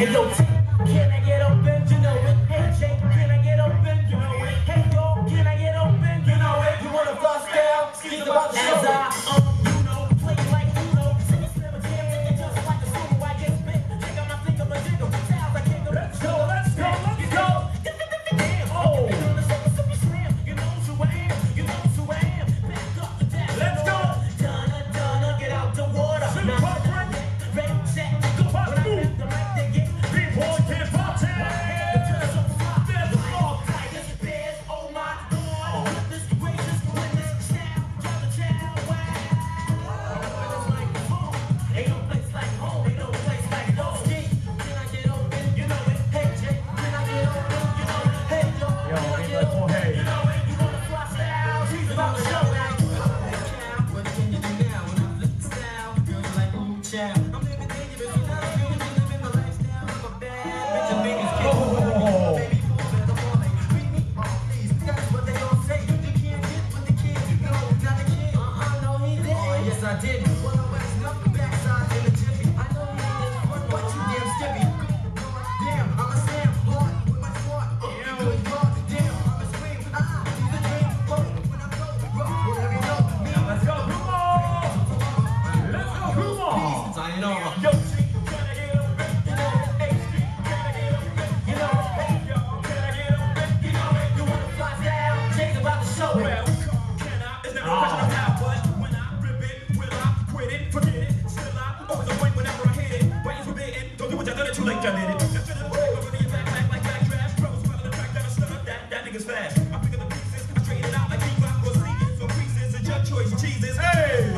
也有情。niggas fast. I pick up the pieces, I straighten out like D-Rock or Stevie. So creases, it's your choice, Jesus. Hey!